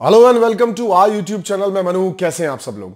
Hello and welcome to our YouTube channel में मनु, कैसे हैं आप सब लोग?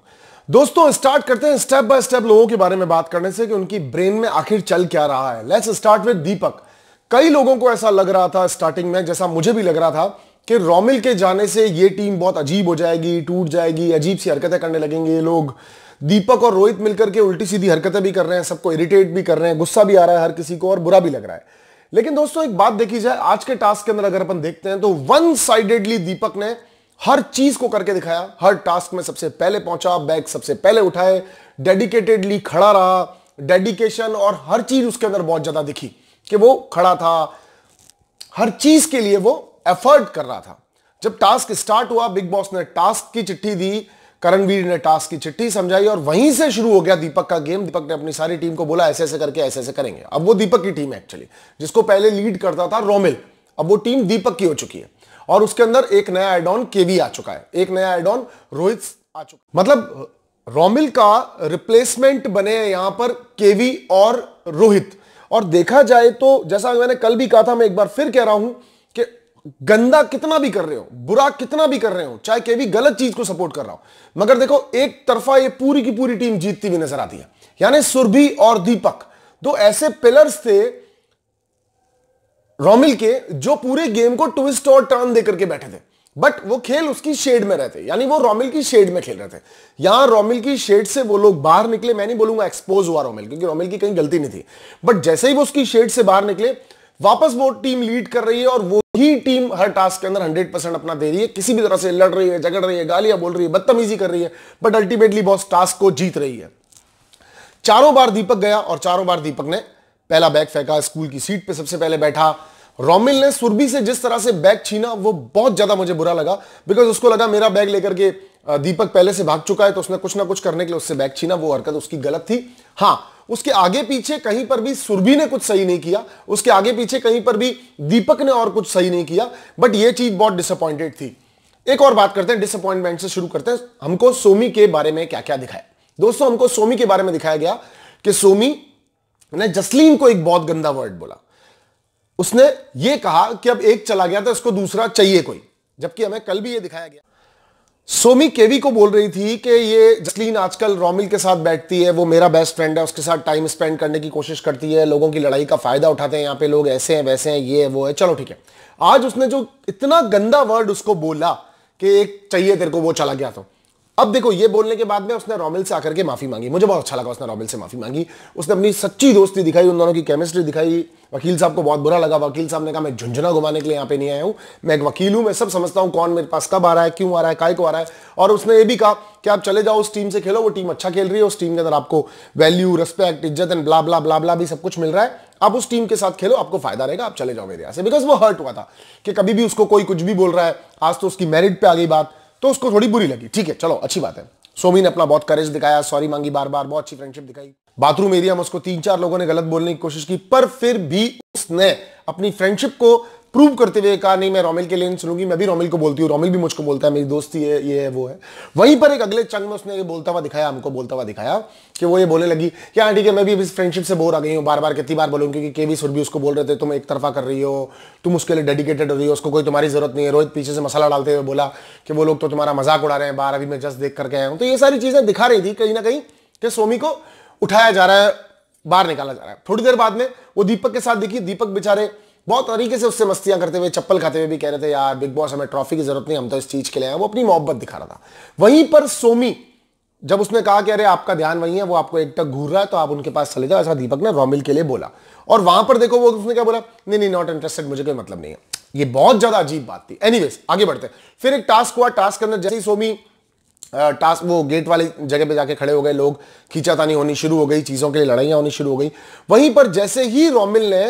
दोस्तों स्टार्ट करते हैं स्टेप बाय स्टेप लोगों के बारे में बात करने से कि उनकी ब्रेन में आखिर चल क्या रहा है। लेट्स स्टार्ट विद दीपक कई लोगों को ऐसा लग रहा था स्टार्टिंग में, जैसा मुझे भी लग रहा था कि रोमिल के जाने से ये टीम बहुत अजीब हो जाएगी, टूट जाएगी, अजीब सी हरकतें करने लगेंगे ये लोग। दीपक और रोहित मिलकर के उल्टी सीधी हरकतें भी कर रहे हैं, सबको इरिटेट भी कर रहे हैं, गुस्सा भी आ रहा है हर किसी को और बुरा भी लग रहा है। लेकिन दोस्तों, एक बात देखी जाए, आज के टास्क के अंदर अगर अपन देखते हैं तो वन साइडेडली दीपक ने हर चीज़ को करके दिखाया, हर टास्क में सबसे पहले पहुँचा, बैग सबसे पहले उठाए, डेडिकेटेडली खड़ा रहा, डेडिकेशन और हर चीज़ उसके अंदर बहुत ज़्यादा दिखी कि वो खड़ा था। हर चीज़ के लिए वो एफर्ट कर रहा था। जब टास्क स्टार्ट हुआ, बिग बॉस ने टास्क की चिट्ठी दी, करणवीर ने टास्क की चिट्ठी समझाई और वहीं से शुरू हो गया दीपक का गेम। दीपक ने अपनी सारी टीम को बोला, ऐसे ऐसे करके, ऐसे ऐसे करेंगे। अब वो दीपक की टीम है एक्चुअली जिसको पहले लीड करता था रोमिल, अब वो टीम दीपक की हो चुकी है। और उसके अंदर एक नया एडॉन केवी आ चुका है। एक नया एडॉन रोहित आ चुका मतलब रोमिल का रिप्लेसमेंट बने हैं यहाँ पर केवी और रोहित। और देखा जाए तो जैसा मैंने कल भी कहा था, मैं एक बार फिर कह रहा हूँ कि गंदा कितना भी कर रहे हो, बुरा कितना भी कर रहे हो, चाहे केवी गलत चीज़ को सपोर्ट कर रहा हो, मगर देखो, एक तरफा ये पूरी की पूरी टीम जीतती हुई नज़र आती है। यानी सुरभि और दीपक, दो ऐसे पिलर्स थे रोमिल के, जो पूरे गेम को ट्विस्ट और टर्न देकर के बैठे थे। बट वो खेल उसकी शेड में रहते, यानी वो रोमिल की शेड में खेल रहे थे। यहाँ रोमिल की शेड से वो लोग बाहर निकले, मैं नहीं बोलूँगा एक्सपोज हुआ रोमिल, क्योंकि रोमिल की कहीं गलती नहीं थी। बट जैसे ही वो उसकी शेड से बाहर निकले, वापस वो टीम लीड कर रही है और वो ही टीम हर टास्क के अंदर हंड्रेड परसेंट अपना दे रही है। किसी भी तरह से लड़ रही है, झगड़ रही है, गालियाँ बोल रही है, बदतमीजी कर रही है बट अल्टीमेटली बॉस टास्क को जीत रही है। चारों बार दीपक गया और चारों बार दीपक ने पहला बैग फेंका, स्कूल की सीट पे सबसे पहले बैठा। रोमिल ने सुरभि से जिस तरह से बैग छीना, वो बहुत ज़्यादा मुझे बुरा लगा बिकॉज़ उसको लगा मेरा बैग लेकर के दीपक पहले से भाग चुका है तो उसने कुछ ना कुछ करने के लिए उससे बैग छीना, वो हरकत उसकी गलत थी। हाँ उसके आगे पीछे कहीं पर भी सुरभि ने कुछ सही नहीं किया, उसके आगे पीछे कहीं पर भी दीपक ने और कुछ सही नहीं किया बट ये चीज़ बहुत डिसअपॉइंटेड थी। एक और बात करते हैं डिसअपॉइंटमेंट से शुरू करते हैं। हमको सोमी के बारे में क्या क्या दिखाया? दोस्तों, हमको सोमी के बारे में दिखाया गया कि सोमी ने जसलीन को एक बहुत गंदा वर्ड बोला। उसने ये कहा कि अब एक चला गया तो इसको दूसरा चाहिए कोई, जबकि हमें कल भी ये दिखाया गया। सोमी केवी को बोल रही थी कि ये जसलीन आजकल रोमिल के साथ बैठती है, वो मेरा बेस्ट फ्रेंड है, उसके साथ टाइम स्पेंड करने की कोशिश करती है, लोगों की लड़ाई का फ़ायदा उठाते हैं, यहाँ पे लोग ऐसे हैं, वैसे हैं, ये है, वो है। चलो ठीक है। आज उसने जो इतना गंदा वर्ड उसको बोला कि एक चाहिए तेरे को, वो चला गया तो। अब देखो, ये बोलने के बाद में उसने रोमिल से आकर के माफ़ी मांगी। मुझे बहुत अच्छा लगा उसने रोमिल से माफ़ी मांगी। उसने अपनी सच्ची दोस्ती दिखाई, उन दोनों की केमिस्ट्री दिखाई। वकील साहब को बहुत बुरा लगा। वकील साहब ने कहा, मैं झुंझुना घुमाने के लिए यहाँ पे नहीं आया हूँ। मैं एक वकील हूँ। मैं सब समझता हूँ कौन मेरे पास कब आ रहा है, क्यों आ रहा है, काय को आ रहा है। और उसने ये भी कहा कि आप चले जाओ, उस टीम से खेलो। वो टीम अच्छा खेल रही है। उस टीम के अंदर आपको वैल्यू रिस्पेक्ट इज़्ज़त and blah blah blah blah भी सब कुछ मिल रहा है। आप उस टीम के साथ खेलो। आपको फ़ायदा रहेगा। आप चले जाओ मेरे यहाँ से। बिकॉज़ वो हर्ट हुआ था कि कभी भी उसको कोई कुछ भी बोल रहा है। आज तो उसकी मेरिट पे आ गई बात। तो उसको थोड़ी बुरी लगी। ठीक है, चलो, अच्छी बात है। सोमी ने अपना बहुत करेज दिखाया सॉरी मांगी बार बार बहुत अच्छी फ्रेंडशिप दिखाई। बाथरूम एरिया में उसको तीन चार लोगों ने गलत बोलने की कोशिश की, पर फिर भी उसने अपनी फ्रेंडशिप को प्रूव करते हुए कहा, नहीं, मैं रोमिल के लिए सुनूँगी, मैं भी रोमिल को बोलती हूँ, रोमिल भी मुझको बोलता है, मेरी दोस्ती है, ये है, वो है। वहीं पर एक अगले चंग में उसने ये बोलता हुआ दिखाया, हमको बोलता हुआ दिखाया, कि वो ये बोलने लगी कि हाँ ठीक है, मैं भी इस फ्रेंडशिप से बोर आ गई हूँ बार बार कितनी बार बोलूँ, क्योंकि के वी सुर भी उसको बोल रहे थे, तुम एक तरफा कर रही हो, तुम उसके लिए डेडिकेटेड हो रही हो, उसको कोई तुम्हारी ज़रूरत नहीं है। रोहित पीछे से मसाला डालते हुए बोला कि, वो लोग तो तुम्हारा मज़ाक उड़ा रहे हैं बार अभी मैं जस्ट देख करके आया हूँ। तो ये सारी चीज़ें दिखा रही थी, कहीं ना कहीं, कि सोमी को उठाया जा रहा है, बाहर निकाला जा रहा है। थोड़ी देर बाद में वो दीपक के साथ देखिए दीपक बेचारे बहुत तरीके से उससे मस्तियाँ करते हुए, चप्पल खाते हुए भी कह रहे थे, यार, बिग बॉस, हमें ट्रॉफी की ज़रूरत नहीं, हम तो इस चीज़ के लिए आए वो अपनी मोहब्बत दिखा रहा था। वहीं पर सोमी, जब उसने कहा कि, अरे, आपका ध्यान वही है, वो आपको एक तक घूर रहा है तो आप उनके पास चले जाओ। ऐसा दीपक ने रोमिल के लिए बोला। और वहाँ पर देखो, वो उसने क्या बोला? नहीं नहीं नॉट इंटरेस्टेड मुझे कोई मतलब नहीं है। ये बहुत ज़्यादा अजीब बात थी। एनीवेज आगे बढ़ते फिर एक टास्क हुआ टास्क के अंदर जैसे ही सोमी टास्क वो गेट वाली जगह पे जाके खड़े हो गए, लोग खींचातानी होनी शुरू हो गई, चीज़ों के लिए लड़ाइयाँ होनी शुरू हो गई। वहीं पर जैसे ही रोमिल ने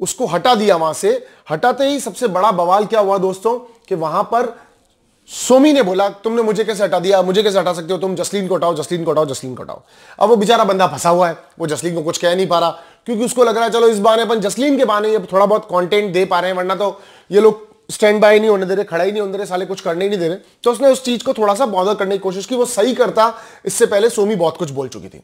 उसको हटा दिया वहाँ से। हटाते ही सबसे बड़ा बवाल क्या हुआ दोस्तों? कि वहाँ पर सोमी ने बोला, तुमने मुझे कैसे हटा दिया? मुझे कैसे हटा सकते हो तुम? जसलीन को हटाओ, जसलीन को हटाओ, जसलीन को हटाओ। अब वो बेचारा बंदा फंसा हुआ है। वो जसलीन को कुछ कह नहीं पा रहा, क्योंकि उसको लग रहा है, चलो इस बहाने अपन जसलीन के बहाने ये थोड़ा बहुत कंटेंट दे पा रहे हैं, वरना तो ये लोग स्टैंड बाय नहीं होने दे रहे, खड़ा ही नहीं होने दे रहे, साले कुछ करने ही नहीं दे रहे। तो उसने उस चीज़ को थोड़ा सा बॉदर करने की कोशिश की। वो सही करता, इससे पहले सोमी बहुत कुछ बोल चुकी थी।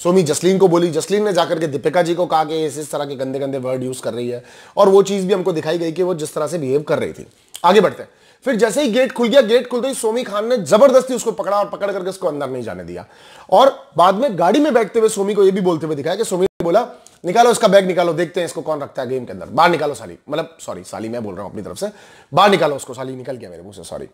सोमी जसलीन को बोली, जसलीन ने जाकर के दीपिका जी को कहा कि इस तरह के गंदे गंदे वर्ड यूज़ कर रही है। और वो चीज़ भी हमको दिखाई गई कि वो जिस तरह से बिहेव कर रही थी। आगे बढ़ते हैं। फिर जैसे ही गेट खुल गया गेट खुलते ही सोमी खान ने ज़बरदस्ती उसको पकड़ा और पकड़ करके उसको अंदर नहीं जाने दिया। और बाद में गाड़ी में बैठते हुए सोमी को यह भी बोलते हुए दिखाया कि सोमी ने बोला, निकालो इसका बैग निकालो, देखते हैं इसको कौन रखता है गेम के अंदर। बाहर निकालो साली। मतलब सॉरी साली मैं बोल रहा हूँ अपनी तरफ़ से। बाहर निकालो उसको, साली निकल गया मेरे मुँह से सॉरी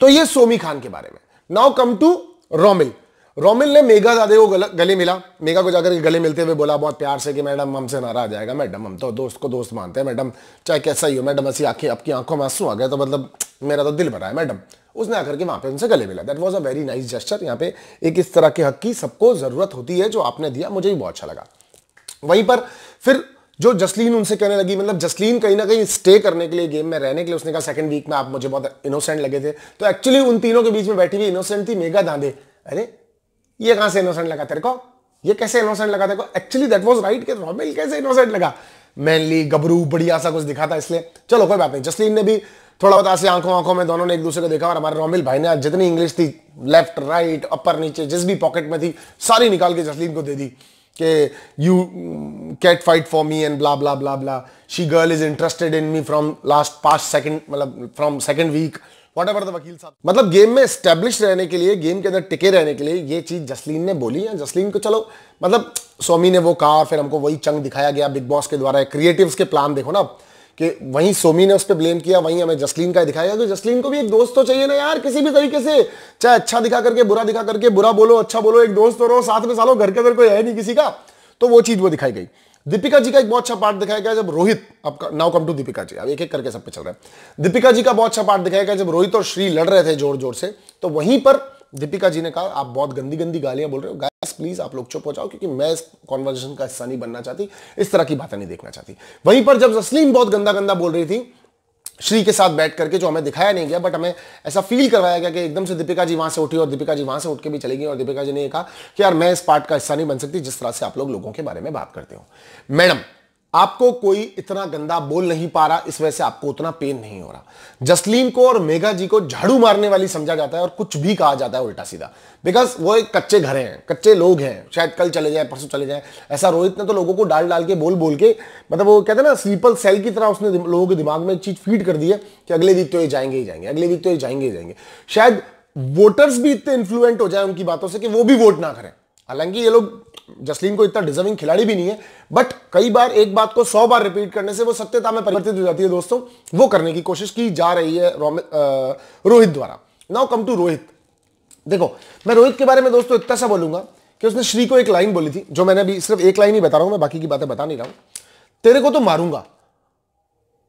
तो ये सोमी खान के बारे में। Now come to Romil Romil ने मेगा दादे को गले मिला। मेगा को जाकर गले मिलते हुए बोला, बहुत प्यार से कि मैडम हमसे नारा आ जाएगा मैडम, हम तो दोस्त को दोस्त मानते हैं। मैडम, चाहे कैसा ही हो, मैडम, ऐसी आँखें, आपकी आँखों में आँसू आ गए तो मतलब मेरा तो दिल भरा है। मैडम, उसने आकर के वहाँ पे उनसे गले मिला। That was a very nice gesture यहाँ पे एक इस तरह के हक की सबको ज़रूरत होती है जो आपने दिया। मुझे भी बहुत अच्छा लगा। वहीं पर फिर जो जसलीन उनसे कहने लगी मतलब जसलीन कहीं ना कहीं स्टे करने के लिए गेम में रहने के लिए उसने कहा सेकंड वीक में आप मुझे बहुत इनोसेंट लगे थे। तो एक्चुअली उन तीनों के बीच में बैठी हुई इनोसेंट थी मेगा दांदे। अरे ये कहाँ से इनोसेंट लगा तेरे को? ये कैसे इनोसेंट लगा तेरे को? एक्चुअली दैट वाज राइट कि रॉमेल कैसे इनोसेंट लगा? मैनली गबरू, बढ़िया सा कुछ दिखा था इसलिए। चलो, कोई बात नहीं। जसलीन ने भी थोड़ा बहुत ऐसे आँखों आँखों में दोनों ने एक दूसरे को देखा और हमारे रोमिल भाई ने आज जितनी इंग्लिश थी लेफ़्ट राइट अपर नीचे, जिस भी पॉकेट में थी, सारी निकाल के जसलीन को दे दी कि you can't fight for me and blah blah blah blah she girl is interested in me from last past second मतलब from second week whatever the वकील साहब मतलब गेम में स्टैब्लिश रहने के लिए गेम के अंदर टिके रहने के लिए ये चीज़ जसलीन ने बोली है जसलीन को चलो। मतलब सोमी ने वो कहा, फिर हमको वही चंग दिखाया गया बिग बॉस के द्वारा। क्रिएटिव्स के प्लान देखो ना, कि वहीं सोमी ने उस पर ब्लेम किया, वहीं हमें जसलीन का दिखाया। तो जसलीन को भी एक दोस्त तो चाहिए ना यार, किसी भी तरीके से। चाहे अच्छा दिखा करके, बुरा दिखा करके, बुरा बोलो अच्छा बोलो, एक दोस्त तो रहो, साथ में सालो, घर के अंदर कोई है नहीं किसी का। तो वो चीज़ वो दिखाई गई। दीपिका जी का एक बहुत अच्छा पार्ट दिखाया गया जब रोहित, आपका now come to Deepika ji. अब एक एक करके सब पे चल रहा है। दीपिका जी का बहुत अच्छा पार्ट दिखाया गया जब रोहित और श्री लड़ रहे थे ज़ोर ज़ोर से तो वहीं पर दीपिका जी ने कहा, आप बहुत गंदी गंदी गालियाँ बोल रहे हो। गाइस प्लीज़ आप लोग चुप हो जाओ, क्योंकि मैं इस कॉन्वर्जेशन का हिस्सा नहीं बनना चाहती, इस तरह की बातें नहीं देखना चाहती। वहीं पर जब जसलीन बहुत गंदा गंदा बोल रही थी श्री के साथ बैठ करके जो हमें दिखाया नहीं गया बट हमें ऐसा फील करवाया गया कि एकदम से दीपिका जी वहाँ से उठी और दीपिका जी वहाँ से उठ के भी चली गई और दीपिका जी ने कहा कि यार मैं इस पार्ट का हिस्सा नहीं बन सकती जिस तरह से आप लोग लोगों के बारे में बात करते हो। मैडम आपको कोई इतना गंदा बोल नहीं पा रहा, इस वजह से आपको उतना पेन नहीं हो रहा। जसलीन को और मेघा जी को झाड़ू मारने वाली समझा जाता है और कुछ भी कहा जाता है उल्टा सीधा। बिकॉज़ वो एक कच्चे घर हैं, कच्चे लोग हैं, शायद कल चले जाए, परसों चले जाए। ऐसा रोहित ने तो लोगों को डाल डाल के, बोल बोल के मतलब वो कहते हैं ना स्लीपल सेल की तरह उसने लोगों के दिमाग में एक चीज़ फ़ीड कर दी है कि अगले वीक तो ये जाएँगे ही जाएँगे, अगले वीक तो ये जाएँगे ही जाएँगे। शायद वोटर्स भी इतने इन्फ्लुएंट हो जाए उनकी बातों से कि वो भी वोट ना करें। हालाँकि ये लोग जसलीन को इतना डिजर्विंग खिलाड़ी भी नहीं है बट कई बार एक बात को सौ बार रिपीट करने से वो सत्यता में परिवर्तित हो जाती है दोस्तों। वो करने की कोशिश की जा रही है रोहित द्वारा। Now come to Rohit. देखो, मैं रोहित के बारे में दोस्तों इतना सा बोलूँगा कि उसने श्री को एक लाइन बोली थी, जो मैंने अभी सिर्फ़ एक लाइन ही बता रहा हूँ, मैं बाकी की बातें बता नहीं रहा हूँ। तेरे को तो मारूँगा।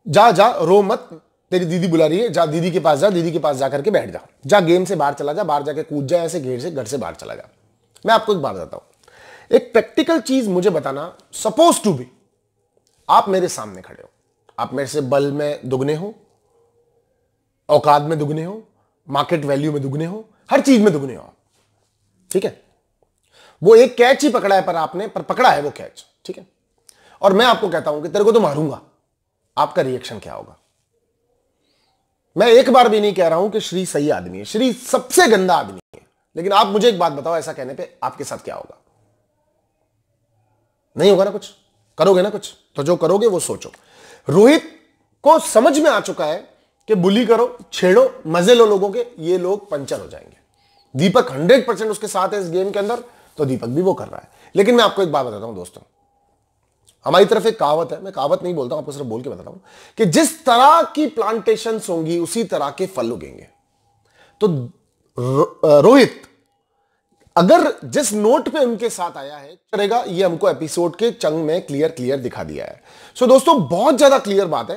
जा जा, रो मत। तेरी दीदी बुला रही है। जा, दीदी के पास जा, दीदी के पास जाकर के बैठ जा। जा, गेम से बाहर चला जा, बाहर जाके कूद जा, ऐसे घेर से, घर से बाहर चला जा। मैं आपको एक बात बताता हूँ एक प्रैक्टिकल चीज़ मुझे बताना सपोज़ टू बी आप मेरे सामने खड़े हो। आप मेरे से बल में दुगने हो, औकात में दुगने हो मार्केट वैल्यू में दुगने हो, हर चीज़ में दुगने हो आप। ठीक है? वो एक कैच ही पकड़ा है पर आपने, पर पकड़ा है वो कैच ठीक है? और मैं आपको कहता हूँ कि तेरे को तो मारूँगा। आपका रिएक्शन क्या होगा? मैं एक बार भी नहीं कह रहा हूँ कि श्री सही आदमी है। श्री सबसे गंदा आदमी है। लेकिन आप मुझे एक बात बताओ, ऐसा कहने पे आपके साथ क्या होगा? नहीं होगा ना कुछ? करोगे ना कुछ? तो जो करोगे वो सोचो। रोहित को समझ में आ चुका है कि बुली करो, छेड़ो, मज़े लो लोगों के, ये लोग पंचर हो जाएँगे। दीपक हंड्रेड परसेंट उसके साथ है इस गेम के अंदर तो दीपक भी वो कर रहा है। लेकिन मैं आपको एक बात बताता हूँ, दोस्तों। हमारी तरफ़ एक कहावत है, मैं कहावत नहीं बोलता हूँ, आपको सिर्फ़ बोल के बताता हूँ कि जिस तरह की प्लांटेशन होंगी, उसी तरह के फल उगेंगे। तो रोहित अगर जिस नोट पे उनके साथ आया है करेगा ये हमको एपिसोड के चंग में क्लियर क्लियर दिखा दिया है। सो so, दोस्तों बहुत ज़्यादा क्लियर बात है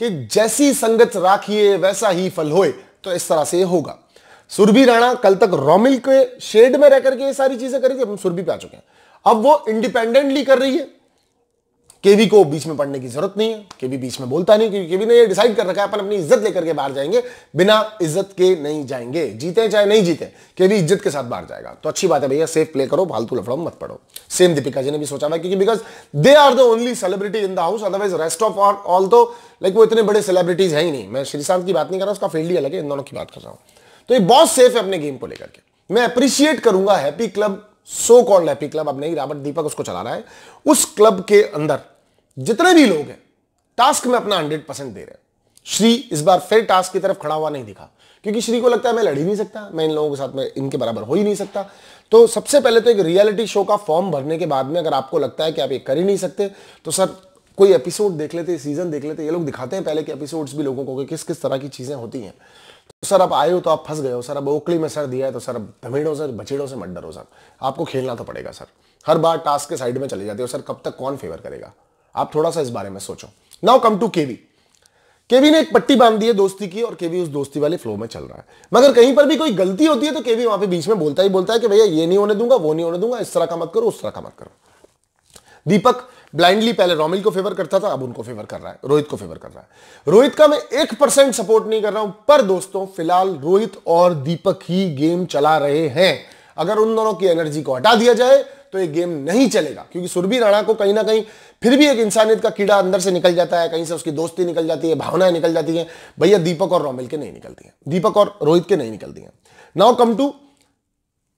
कि जैसी संगत राखिए वैसा ही फल होए तो इस तरह से होगा। सुरभि राणा कल तक रोमिल के शेड में रह करके ये सारी चीज़ें करी थी हम सुरभि पे आ चुके हैं। अब वो इंडिपेंडेंटली कर रही है। केवी को बीच में पढ़ने की ज़रूरत नहीं है। केवी बीच में बोलता नहीं, क्योंकि केवी ने ये डिसाइड कर रखा है, अपन अपनी इज़्ज़त लेकर के बाहर जाएँगे, बिना इज़्ज़त के नहीं जाएँगे। जीते चाहे नहीं जीते, केवी इज़्ज़त के साथ बाहर जाएगा। तो अच्छी बात है भैया सेफ़ प्ले करो, फालतू लफड़ो मत पढ़ो सेम दीपिका जी ने भी सोचा हुआ क्योंकि because they are the only celebrity in the house otherwise rest of all तो लाइक वो इतने बड़े सेलिब्रिटीज है ही नहीं। मैं श्रीशांत की बात नहीं कर रहा, उसका फ़ील्ड ही अलग है, इन दोनों की बात कर रहा हूँ। तो ये बहुत सेफ़ है अपने गेम को लेकर के। मैं अप्रिशिएट करूँगा happy club so called happy club अब नहीं रहा दीपक उसको चला रहा है। उस क्लब के अंदर जितने भी लोग हैं टास्क में अपना हंड्रेड परसेंट दे रहे हैं। श्री इस बार फिर टास्क की तरफ़ खड़ा हुआ नहीं दिखा। क्योंकि श्री को लगता है मैं लड़ ही नहीं सकता, मैं इन लोगों के साथ में, इनके बराबर हो ही नहीं सकता। तो सबसे पहले तो एक रियलिटी शो का फॉर्म भरने के बाद में अगर आपको लगता है कि आप ये कर ही नहीं सकते तो सर, कोई एपिसोड देख लेते सीज़न देख लेते, ये लोग दिखाते हैं पहले के एपिसोड्स भी लोगों को कि किस किस तरह की चीज़ें होती हैं। सर अब आए हो तो आप फंस गए हो। सर, अब ओकली में सर दिया है तो सर, अब भमेड़ों से, बछेड़ों से मत डरो सर। आपको खेलना तो पड़ेगा सर। हर बार टास्क के साइड में चले जाते हो सर, कब तक कौन फेवर करेगा? आप थोड़ा सा इस बारे में सोचो। नाउ कम टू केवी केवी ने एक पट्टी बाँध दी है दोस्ती की और केवी उस दोस्ती वाले फ्लो में चल रहा है। मगर कहीं पर भी कोई गलती होती है तो केवी वहाँ पे बीच में बोलता ही बोलता है कि भैया, ये नहीं होने दूँगा, वो नहीं होने दूँगा, इस तरह का मत करो, उस तरह का मत करो। दीपक ब्लाइंडली पहले रोमिल को फेवर करता था, अब उनको फेवर कर रहा है। रोहित को फेवर कर रहा है। रोहित का मैं एक परसेंट सपोर्ट नहीं कर रहा हूँ, पर दोस्तों, फ़िलहाल रोहित और दीपक ही गेम चला रहे हैं। अगर उन दोनों की एनर्जी को हटा दिया जाए तो ये गेम नहीं चलेगा। क्योंकि सुरभि राणा को कहीं ना कहीं फिर भी एक इंसानियत का कीड़ा अंदर से निकल जाता है, कहीं से उसकी दोस्ती निकल जाती है, भावनाएँ निकल जाती हैं। भैया, दीपक और रोमिल के नहीं निकलती हैं। दीपक और रोहित के नहीं निकलती हैं। नाउ कम टू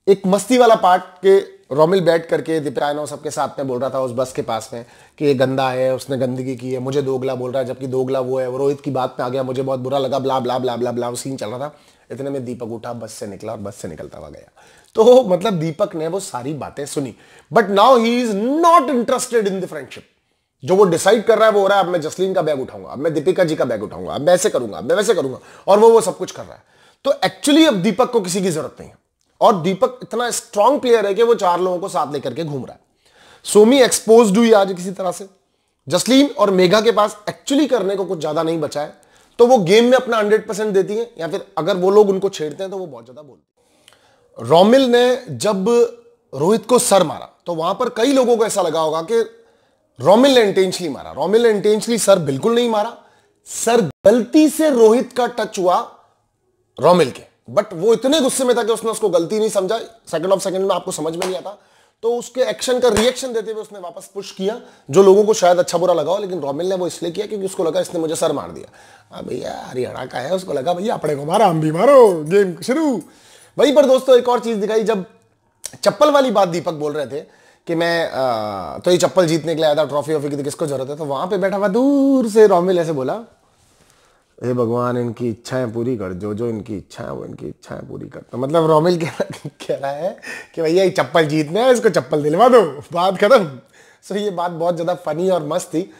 एक मस्ती वाला पार्ट के रोमिल बैठ करके दीपिकानो सबके साथ में बोल रहा था उस बस के पास में कि ये गंदा है, उसने गंदगी की है, मुझे दोगला बोल रहा है, जबकि दोगला वो है वो रोहित की बात में आ गया, मुझे बहुत बुरा लगा blah blah blah blah blah scene चल रहा था। इतने में दीपक उठा, बस से निकला और बस से निकलता हुआ गया। तो मतलब दीपक ने वो सारी बातें सुनी। But now he is not interested in the friendship जो वो डिसाइड कर रहा है, वो हो रहा है, अब मैं जसलीन का बैग उठाऊँगा, अब मैं दीपिका जी का बैग उठाऊँगा, अब मैं ऐसे करूँगा, अब मैं वैसे करूँगा, और वो वो सब कुछ कर रहा है। तो एक्चुअली अब दीपक को किसी की ज़रूरत नहीं है। और दीपक इतना स्ट्रांग प्लेयर है कि वो चार लोगों को साथ लेकर के घूम रहा है। सोमी एक्सपोज हुई आज किसी तरह से। जसलीन और मेघा के पास एक्चुअली करने को कुछ ज़्यादा नहीं बचा है। तो वो गेम में अपना हंड्रेड परसेंट देती है या फिर अगर वो लोग उनको छेड़ते हैं तो वो बहुत ज़्यादा बोलते रोमिल ने जब रोहित को सर मारा तो वहाँ पर कई लोगों को ऐसा लगा होगा कि रोमिल ने इंटेंशली मारा। रोमिल ने इंटेंशली सर बिल्कुल नहीं मारा। सर गलती से रोहित का टच हुआ रोमिल के। बट वो इतने गुस्से में था कि उसने उसको गलती नहीं समझा। सेकंड ऑफ़ सेकंड में आपको समझ में नहीं आता। तो उसके एक्शन का रिएक्शन देते हुए उसने वापस पुश किया जो लोगों को शायद अच्छा बुरा लगा हो लेकिन रोमिल ने वो इसलिए किया क्योंकि उसको लगा इसने मुझे सर मार दिया। भैया हरियाणा का है उसको लगा भैया अपने को मारा हम भी मारो गेम शुरू। वहीं पर दोस्तों एक और चीज़ दिखाई जब चप्पल वाली बात दीपक बोल रहे थे कि मैं आ, तो ये चप्पल जीतने के लिए आया था ट्रॉफी वॉफी की तो किसको ज़रूरत है तो वहाँ पे बैठा हुआ दूर से रोमिल ऐसे बोला हे भगवान, इनकी इच्छाएँ पूरी कर, जो जो इनकी इच्छा है, वो इनकी इच्छाएँ पूरी कर। तो मतलब रोमिल कह रहा है कि भैया, ये चप्पल जीतने इसको चप्पल दिलवा दो, बात खत्म। सो ये बात बहुत ज़्यादा फनी और मस्त थी।